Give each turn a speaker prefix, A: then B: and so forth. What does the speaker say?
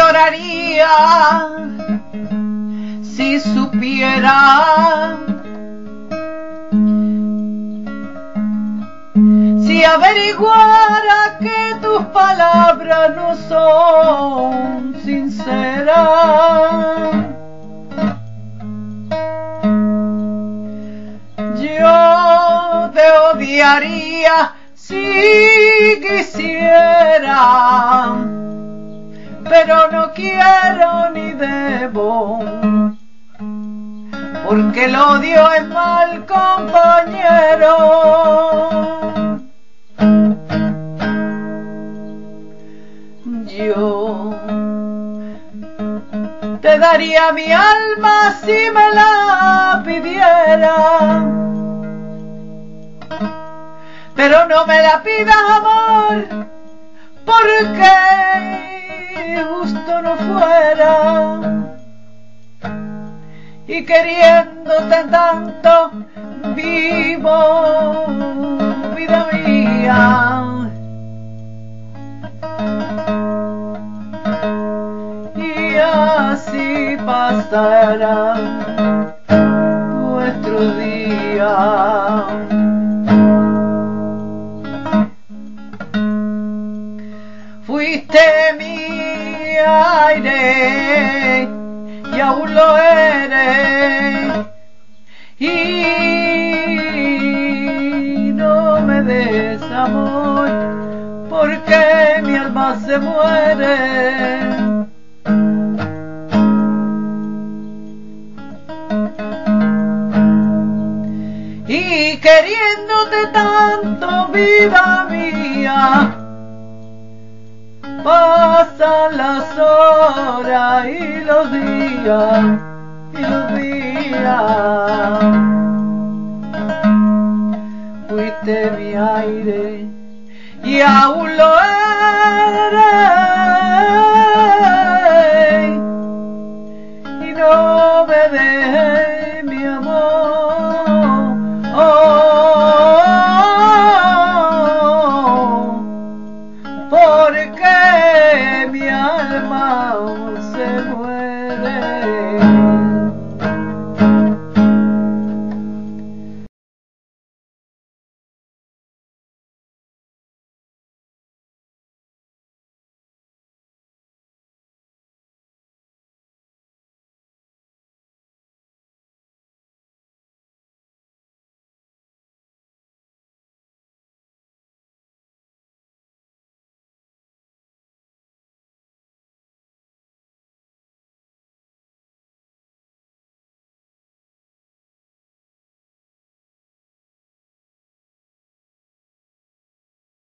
A: lloraría si supiera si averiguara que tus palabras no son sinceras. Yo te odiaría si quisiera, pero no quiero ni debo, porque el odio es mal compañero. Yo te daría mi alma si me la pidiera. Pero no me la pidas amor, porque justo no fuera. Y queriéndote tanto, vivo, vida mía. Y así pasarán nuestros días. Y aún lo eres. Y no me des amor porque mi alma se muere. Y queriéndote tanto, vida mía, pasan las horas y los días y los días. Fuiste mi aire y aún lo eres. porque mi alma aún se muere.